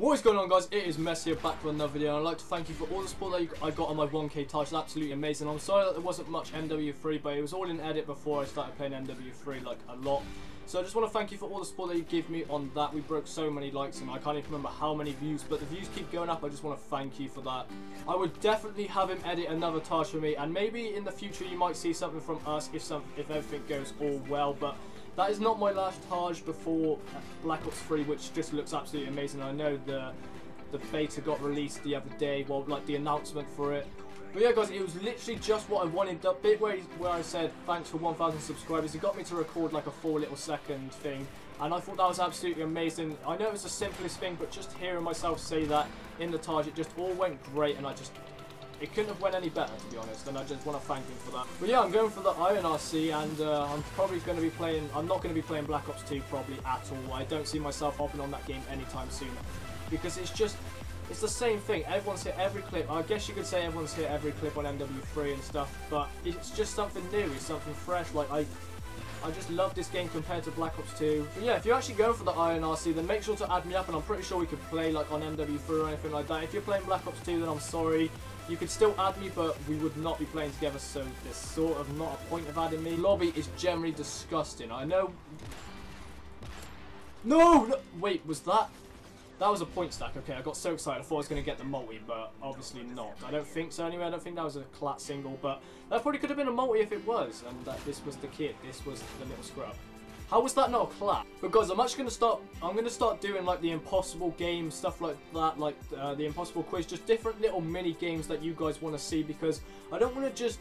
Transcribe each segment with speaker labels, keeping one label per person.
Speaker 1: What is going on guys, it is Mess here back with another video and I'd like to thank you for all the support that I got on my 1k tage, it's absolutely amazing. I'm sorry that there wasn't much MW3 but it was all in edit before I started playing MW3 like a lot. So I just want to thank you for all the support that you give me on that. We broke so many likes and I can't even remember how many views but the views keep going up, I just want to thank you for that. I would definitely have him edit another tage for me and maybe in the future you might see something from us if, some, if everything goes all well but that is not my last tage before Black Ops 3, which just looks absolutely amazing. I know the the beta got released the other day, well, like the announcement for it. But yeah, guys, it was literally just what I wanted. The bit where, where I said thanks for 1,000 subscribers, it got me to record like a four little second thing. And I thought that was absolutely amazing. I know it was the simplest thing, but just hearing myself say that in the tage, it just all went great. And I just it couldn't have went any better, to be honest, and I just want to thank him for that. But yeah, I'm going for the Iron RC, and uh, I'm probably going to be playing, I'm not going to be playing Black Ops 2 probably at all. I don't see myself hopping on that game anytime soon, because it's just, it's the same thing. Everyone's hit every clip. I guess you could say everyone's hit every clip on MW3 and stuff, but it's just something new. It's something fresh. Like, I I just love this game compared to Black Ops 2. But yeah, if you're actually going for the Iron RC, then make sure to add me up, and I'm pretty sure we could play like on MW3 or anything like that. If you're playing Black Ops 2, then I'm sorry. You could still add me, but we would not be playing together, so there's sort of not a point of adding me. Lobby is generally disgusting. I know... No! no! Wait, was that... That was a point stack. Okay, I got so excited. I thought I was going to get the multi, but obviously not. I don't think so anyway. I don't think that was a clat single, but that probably could have been a multi if it was. And that this was the kid. This was the little scrub. How was that not a clap? Because I'm actually gonna start. I'm gonna start doing like the impossible game stuff like that, like uh, the impossible quiz, just different little mini games that you guys want to see. Because I don't want to just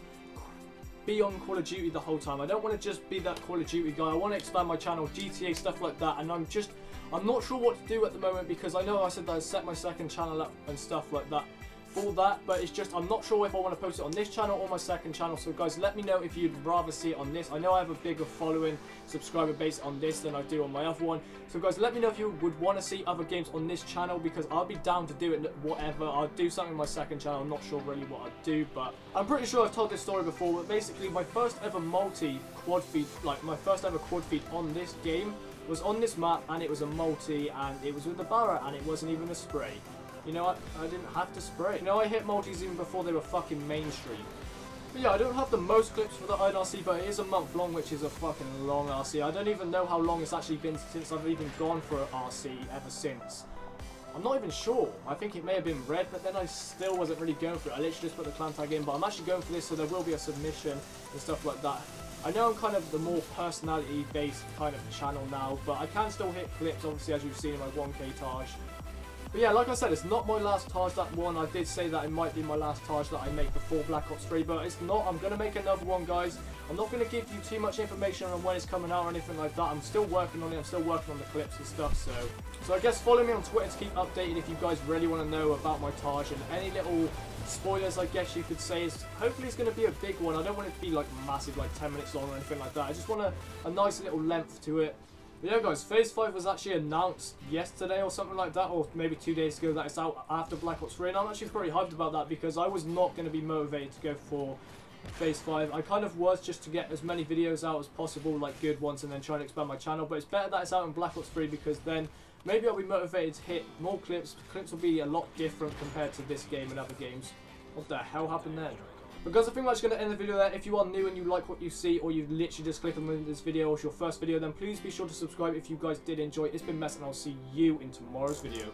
Speaker 1: be on Call of Duty the whole time. I don't want to just be that Call of Duty guy. I want to expand my channel, GTA stuff like that, and I'm just. I'm not sure what to do at the moment because I know I said that I set my second channel up and stuff like that for that, but it's just I'm not sure if I want to post it on this channel or my second channel. So guys, let me know if you'd rather see it on this. I know I have a bigger following subscriber base on this than I do on my other one. So guys, let me know if you would want to see other games on this channel because I'll be down to do it whatever. I'll do something on my second channel. I'm not sure really what I'd do, but I'm pretty sure I've told this story before. But basically, my first ever multi quad feed, like my first ever quad feed on this game was on this map and it was a multi and it was with the barra and it wasn't even a spray. You know what? I didn't have to spray. You know, I hit multis even before they were fucking mainstream. But yeah, I don't have the most clips for the IRC, but it is a month long, which is a fucking long RC. I don't even know how long it's actually been since I've even gone for an RC ever since. I'm not even sure. I think it may have been red, but then I still wasn't really going for it. I literally just put the clan tag in, but I'm actually going for this, so there will be a submission and stuff like that. I know I'm kind of the more personality-based kind of channel now, but I can still hit clips, obviously, as you've seen in my 1k tage. But yeah, like I said, it's not my last tage that one. I did say that it might be my last tage that I make before Black Ops 3, but it's not. I'm going to make another one, guys. I'm not going to give you too much information on when it's coming out or anything like that. I'm still working on it. I'm still working on the clips and stuff, so... So I guess follow me on Twitter to keep updated if you guys really want to know about my tage and any little spoilers, I guess you could say. Is hopefully it's going to be a big one. I don't want it to be like massive, like 10 minutes long or anything like that. I just want a, a nice little length to it. But yeah, guys, FaZe 5 was actually announced yesterday or something like that, or maybe two days ago that it's out after Black Ops 3, and I'm actually pretty hyped about that because I was not going to be motivated to go for FaZe 5. I kind of was just to get as many videos out as possible, like good ones, and then try to expand my channel, but it's better that it's out in Black Ops 3 because then maybe I'll be motivated to hit more clips. Clips will be a lot different compared to this game and other games. What the hell happened then? But guys, I think that's going to end the video there. If you are new and you like what you see, or you've literally just clicked on this video, or it's your first video, then please be sure to subscribe if you guys did enjoy. It's been Mess, and I'll see you in tomorrow's video.